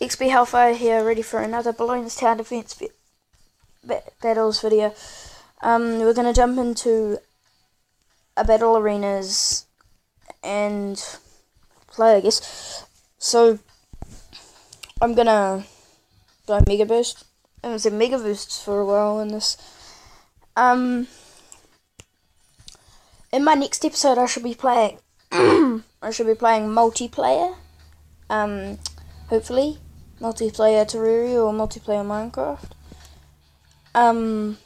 XP Hellfire here, ready for another Bloons Tower Defense battles video. Um, we're gonna jump into a battle arenas and play, I guess. So I'm gonna go Mega Boost. I haven't seen Mega Boosts for a while in this. Um, in my next episode, I should be playing. I should be playing multiplayer. Um, hopefully multiplayer Terraria or multiplayer Minecraft. Um,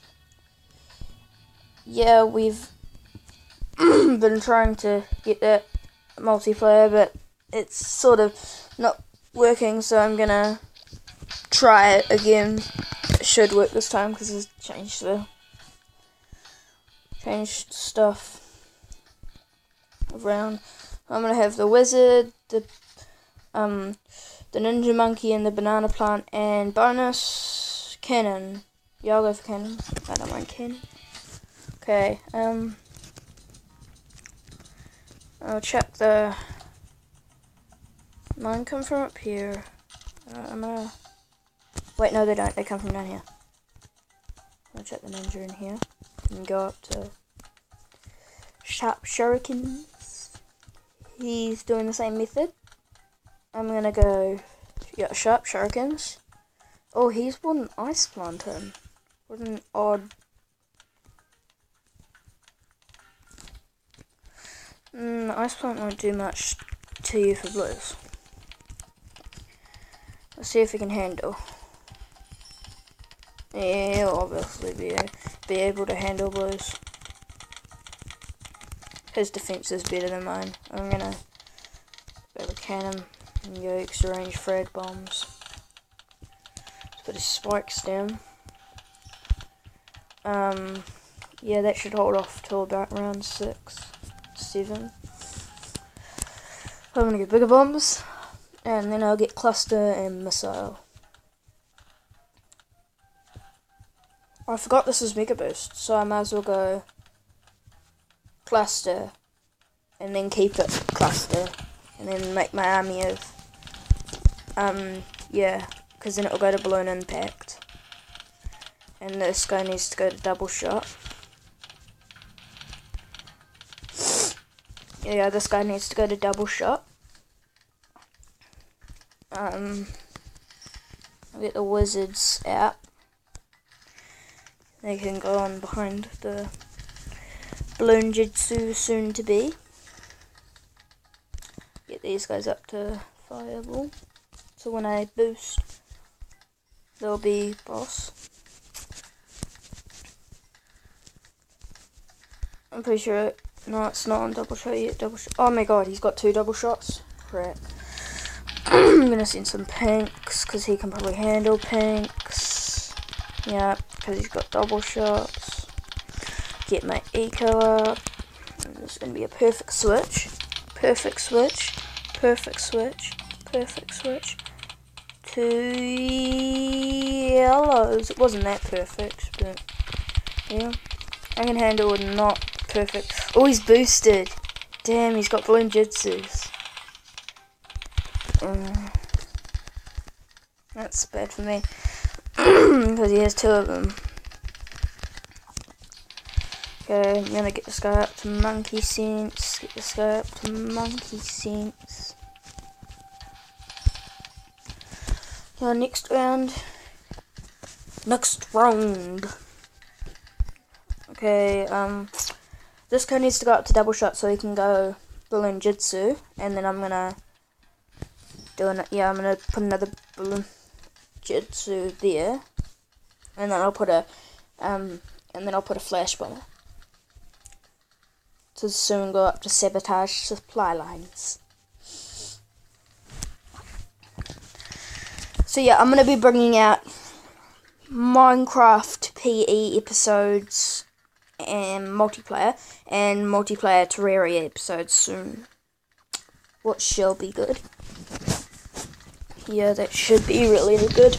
yeah, we've been trying to get that multiplayer, but it's sort of not working, so I'm gonna try it again. It should work this time because it's changed the changed stuff around. I'm gonna have the wizard, the um, the ninja monkey and the banana plant, and bonus cannon. Yeah, I'll go for cannon. I don't mind cannon. Okay, um, I'll check the. Mine come from up here. Uh, I'm gonna. Wait, no, they don't. They come from down here. I'll check the ninja in here and go up to sharp shurikens. He's doing the same method. I'm gonna go yeah, sharp shurikens. Oh, he's one ice lantern. What an odd. Mm, ice plant won't do much to you for blues. Let's see if we can handle. Yeah, he'll obviously be, be able to handle blues. His defense is better than mine. I'm gonna go to cannon. And extra range frag bombs. Let's put his spikes down. Um, yeah, that should hold off till about round six, seven. I'm gonna get bigger bombs, and then I'll get cluster and missile. I forgot this is Mega Boost, so I might as well go cluster, and then keep it cluster, and then make my army of um, yeah, because then it'll go to Bloon Impact. And this guy needs to go to double shot. Yeah, this guy needs to go to double shot. Um, get the wizards out. They can go on behind the Bloonjitsu soon to be. Get these guys up to fireball. So when I boost, there'll be boss. I'm pretty sure. No, it's not on double shot yet. Double shot. Oh my god, he's got two double shots. Crap. I'm gonna send some pinks because he can probably handle pinks. Yeah, because he's got double shots. Get my eco up. Is gonna be a perfect switch. Perfect switch. Perfect switch. Perfect switch two yellows. It wasn't that perfect, but yeah. I can handle it not perfect. Oh, he's boosted. Damn, he's got Bloonjitsus. Um, that's bad for me. Because he has two of them. Okay, I'm gonna get this guy up to monkey sense. Get this guy up to monkey sense. Next round. Next round. Okay, um, this guy needs to go up to double shot so he can go Bloonjitsu, and then I'm gonna do an, yeah, I'm gonna put another balloon jitsu there, and then I'll put a, um, and then I'll put a flash bomb to soon go up to sabotage supply lines. So yeah, I'm gonna be bringing out Minecraft PE episodes and multiplayer and multiplayer Terraria episodes soon. What shall be good? Yeah, that should be really, good.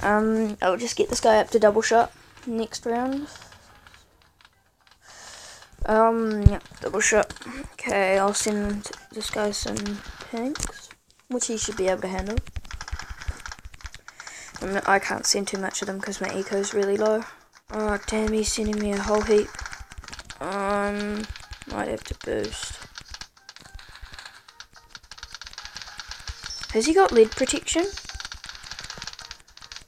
Um, I'll just get this guy up to double shot next round. Um, yeah, double shot. Okay, I'll send this guy some pinks. which he should be able to handle. I can't send too much of them because my eco is really low. Oh damn, he's sending me a whole heap. Um, might have to boost. Has he got lead protection?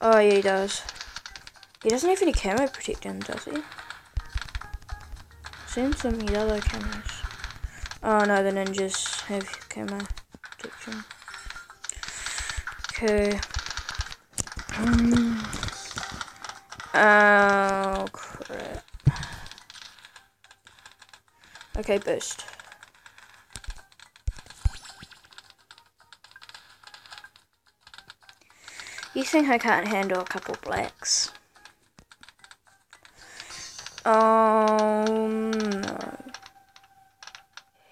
Oh yeah, he does. He doesn't have any camo protection, does he? Seems some yellow camos. Oh no, the ninjas have camo protection. Okay. Oh crap. Okay, boost. You think I can't handle a couple blacks? Oh no.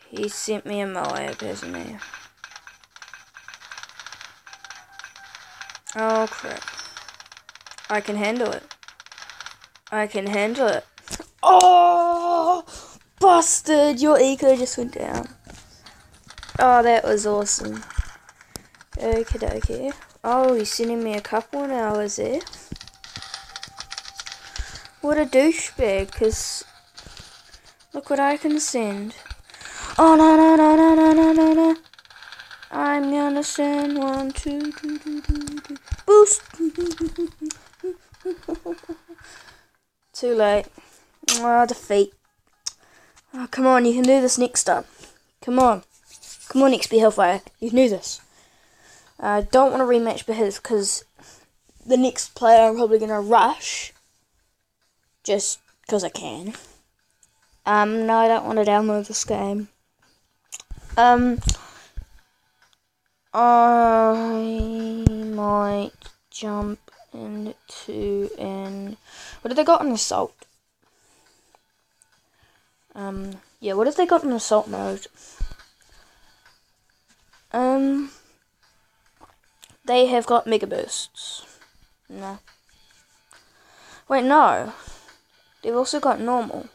He sent me a Moab, hasn't he? Oh crap. I can handle it. I can handle it. Oh! Busted! Your eco just went down. Oh, that was awesome. Okay, dokie. Oh, he's sending me a couple now, is it? What a douchebag, because look what I can send. Oh, no, no, no, no, no, no, no, no. I'm gonna send one, two, two, two, two, two. Boost! Too late. Oh, defeat. Oh, come on, you can do this next time. Come on. Come on, XP Hellfire. You can do this. I don't want to rematch because the next player I'm probably going to rush just because I can. Um, no, I don't want to download this game. Um, I might jump into an. What have they got in assault? Um, yeah, what have they got in assault mode? Um. They have got mega boosts. No. Wait, no. They've also got normal.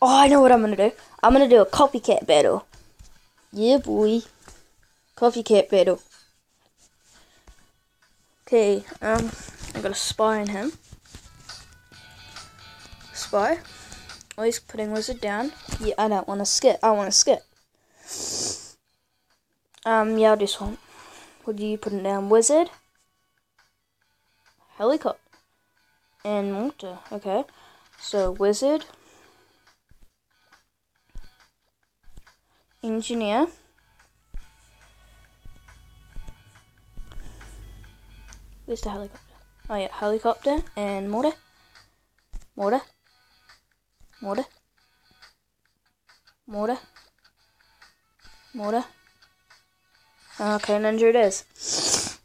Oh, I know what I'm gonna do. I'm gonna do a copycat battle. Yeah, boy. Copycat battle. Okay, um, I got a spy on him. Spy. Oh, he's putting wizard down. Yeah, I don't want to skip. I want to skip. Um, yeah, I'll do swamp. Do you put down? Wizard? Helicopter. And mortar. Okay. So, wizard. Engineer. Where's the helicopter? Oh yeah, helicopter and mortar. Mortar. Mortar. Mortar. Mortar. Okay, ninja it is.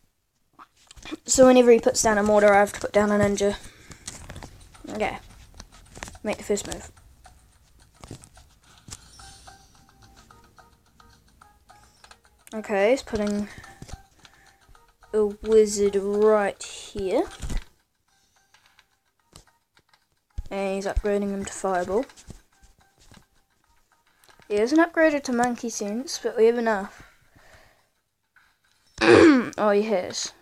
So whenever he puts down a mortar, I have to put down a ninja. Okay. Make the first move. Okay, he's putting a wizard right here. And he's upgrading him to fireball. He hasn't upgraded to monkey sense, but we have enough. oh, he has.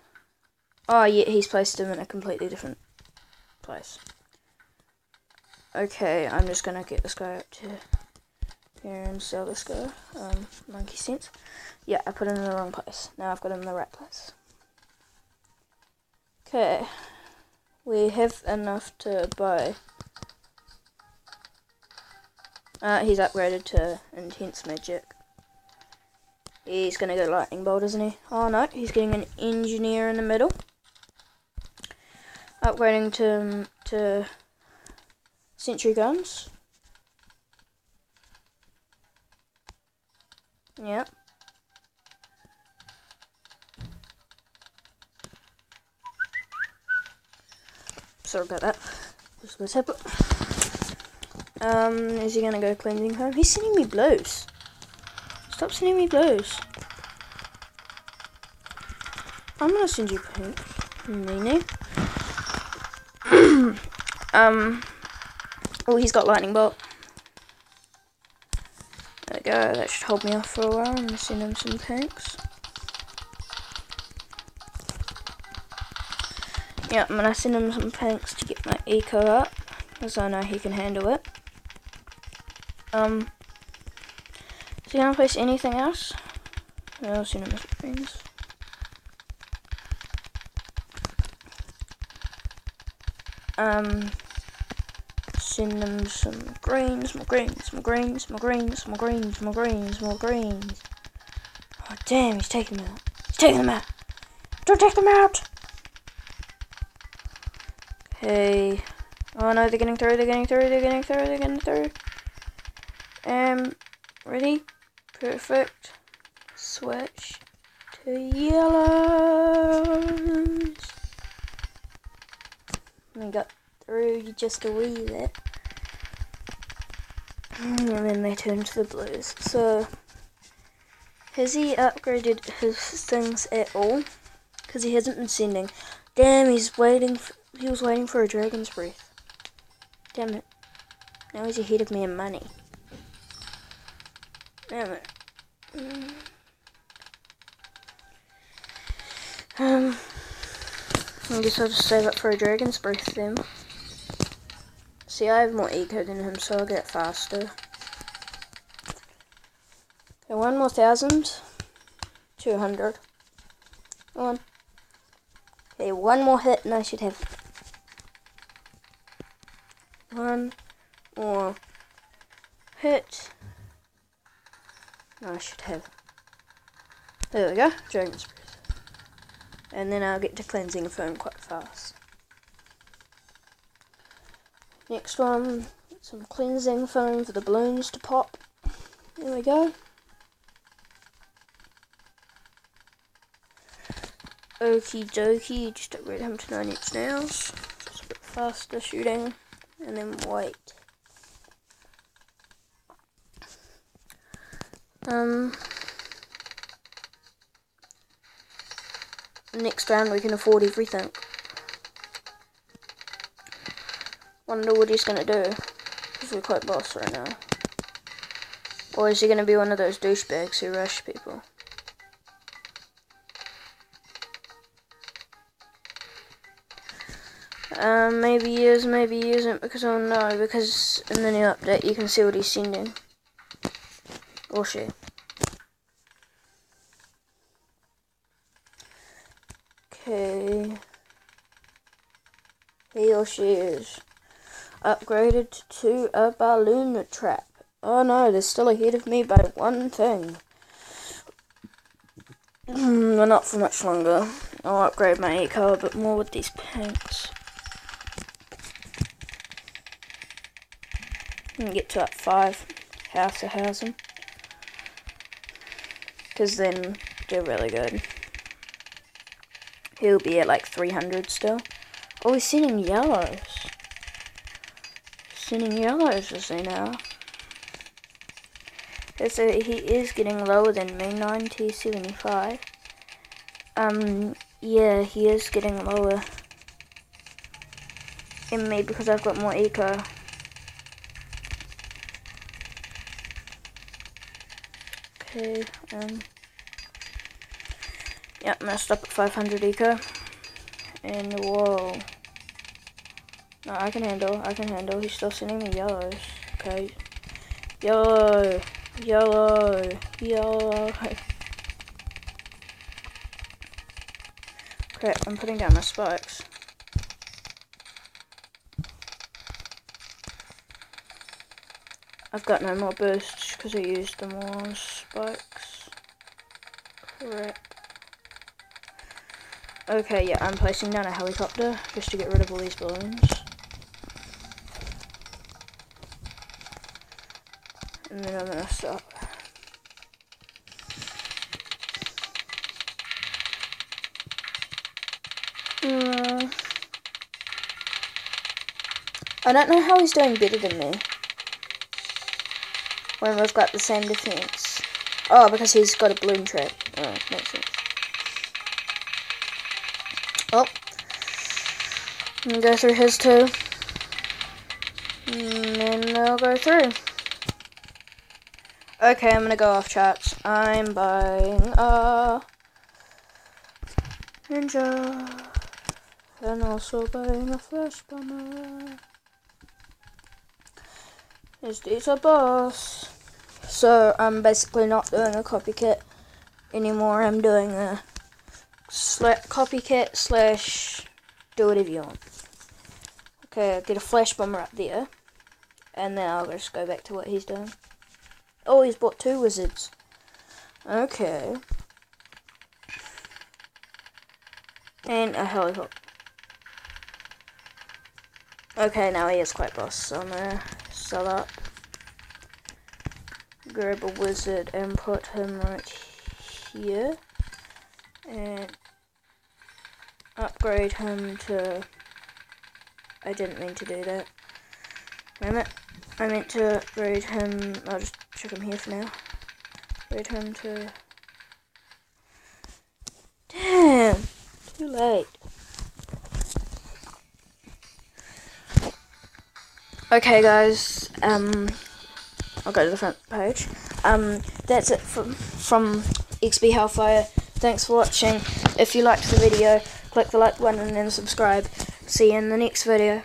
Oh, yeah, he's placed him in a completely different place. Okay, I'm just gonna get this guy up to here and sell this guy. Um, monkey sense. Yeah, I put him in the wrong place. Now I've got him in the right place. Okay. We have enough to buy. Uh, he's upgraded to intense magic. He's to go lightning bolt, isn't he? Oh no, he's getting an engineer in the middle. Upgrading to, to sentry guns. Yep. Sorry about that. Just a tip. Um, is he gonna go cleansing foam? He's sending me blows. Stop sending me blows. I'm gonna send you pink. Nene. um. Oh, he's got lightning bolt. There we go. That should hold me off for a while. I'm gonna send him some pinks. Yeah, I'm gonna send him some pinks to get my eco up, because I know he can handle it. Um, is he gonna place anything else? I'll send him some greens. Um, send them some greens, more greens, more greens, more greens, more greens, more greens, more greens. Oh damn, he's taking them out. He's taking them out. Don't take them out. Okay. Oh no, they're getting through, they're getting through, they're getting through, they're getting through. Um, ready? Perfect. Switch to yellows. We got through just a wee bit. And then they turned to the blues. So, has he upgraded his things at all? Because he hasn't been sending. Damn, he's waiting. For, he was waiting for a dragon's breath. Damn it. Now he's ahead of me in money. Damn it. Um, I guess I'll just save up for a dragon's breath then. See, I have more eco than him, so I'll get faster. Okay, one more thousand. Two hundred. One. Okay, one more hit and I should have one more hit. I should have. There we go, Dragon's Breath. And then I'll get to cleansing foam quite fast. Next one, some cleansing foam for the balloons to pop. There we go. Okie dokie, just upgrade him to 9 inch nails. Just a bit faster shooting. And then wait. Um, next round we can afford everything. Wonder what he's gonna do. Because we're quite boss right now. Or is he gonna be one of those douchebags who rush people? Um, maybe is, maybe isn't, because I don't know, because in the new update you can see what he's sending. Or she. Okay. He or she is upgraded to a Bloon Trap. Oh no, they're still ahead of me by one thing. but not for much longer. I'll upgrade my eco a bit more with these pinks. Get to up five house a housing. Because then they're really good. He'll be at like 300 still. Oh, he's sending yellows sending yellows, is he now? So he is getting lower than me, 9075. Um, yeah, he is getting lower in me because I've got more eco. Okay, um, yep, I'm gonna at 500 eco. And whoa. No, I can handle. I can handle. He's still sending me yellows. Okay. Yellow. Yellow. Yellow. Crap, I'm putting down my spikes. I've got no more bursts because I used them all spikes. Crap. Okay, yeah, I'm placing down a helicopter just to get rid of all these balloons. and then I'm gonna stop. Uh, I don't know how he's doing better than me. When we've got the same defense. Oh, because he's got a Bloon Trap. Oh, makes sense. Oh. go through his two. And then I'll go through. Okay, I'm gonna go off chats. I'm buying a ninja and also buying a flash bomber. Is this a boss? So I'm basically not doing a copycat anymore. I'm doing a sla copycat slash do whatever you want. Okay, get a flash bomber up there, and then I'll just go back to what he's doing. Oh, he's bought two wizards. Okay. And a helicopter. Okay, now he is quite boss, so I'm gonna sell up. Grab a wizard and put him right here. And upgrade him to... I didn't mean to do that. I meant to upgrade him... I'll just chuck him here for now. Upgrade him to... Damn! Too late. Okay, guys. Um, I'll go to the front page. Um, that's it from from XP Hellfire. Thanks for watching. If you liked the video, click the like button and then subscribe. See you in the next video.